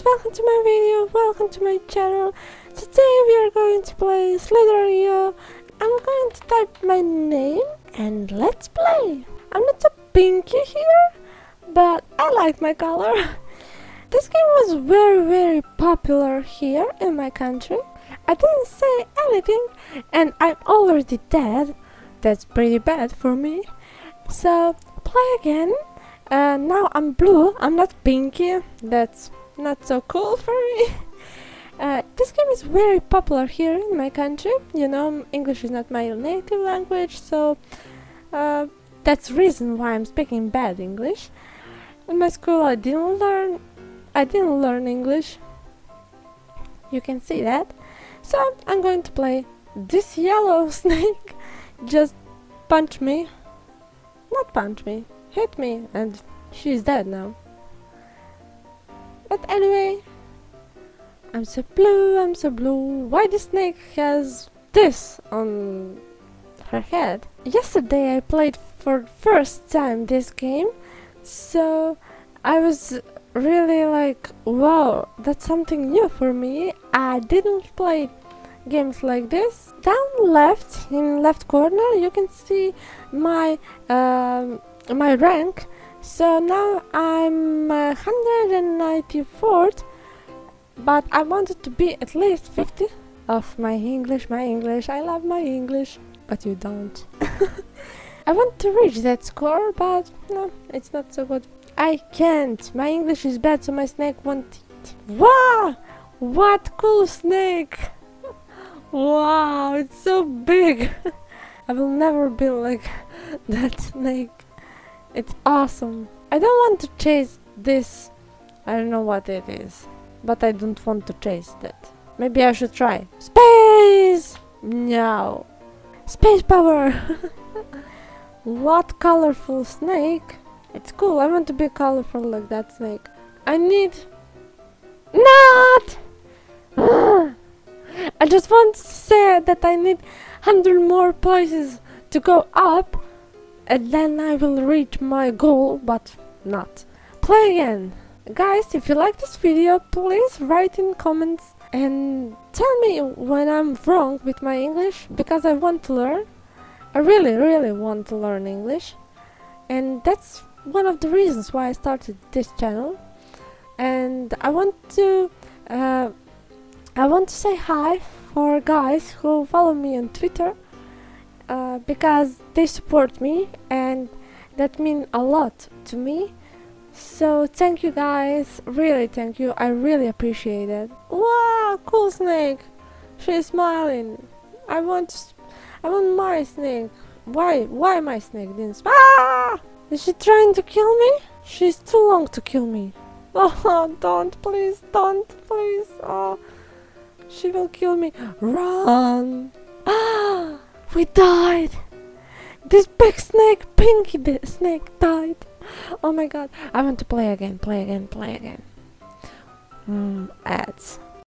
guys, welcome to my video, welcome to my channel. Today we are going to play Slither.io. I'm going to type my name and let's play. I'm not a pinky here, but I like my color. This game was very very popular here in my country. I didn't say anything and I'm already dead. That's pretty bad for me. So play again. Uh, now I'm blue, I'm not pinky. That's not so cool for me. Uh, this game is very popular here in my country. You know, English is not my native language, so uh, that's reason why I'm speaking bad English. In my school, I didn't learn. I didn't learn English. You can see that. So I'm going to play this yellow snake. Just punch me. Not punch me. Hit me, and she's dead now. Anyway, I'm so blue, I'm so blue. Why the snake has this on her head? Yesterday I played for first time this game, so I was really like, wow, that's something new for me. I didn't play games like this. Down left, in left corner, you can see my um, my rank. So now I'm uh, 194th, but I wanted to be at least 50 of my English, my English, I love my English, but you don't. I want to reach that score, but no, it's not so good. I can't, my English is bad, so my snake won't eat. Wow! What cool snake! wow, it's so big! I will never be like that snake. It's awesome. I don't want to chase this. I don't know what it is. But I don't want to chase that. Maybe I should try. Space! No. Space power! what colorful snake? It's cool. I want to be colorful like that snake. I need... Not! I just want to say that I need 100 more places to go up and then I will reach my goal, but not. Play again! Guys, if you like this video, please write in comments and tell me when I'm wrong with my English, because I want to learn. I really, really want to learn English. And that's one of the reasons why I started this channel. And I want to... Uh, I want to say hi for guys who follow me on Twitter uh, because they support me and that means a lot to me. So thank you guys really thank you I really appreciate it. Wow cool snake she's smiling. I want I want my snake. Why why my snake didn't ah! is she trying to kill me? She's too long to kill me. Oh don't please don't please oh. She will kill me. Run we died! This big snake, Pinky bit snake, died. Oh my god. I want to play again, play again, play again. Hmm, ads.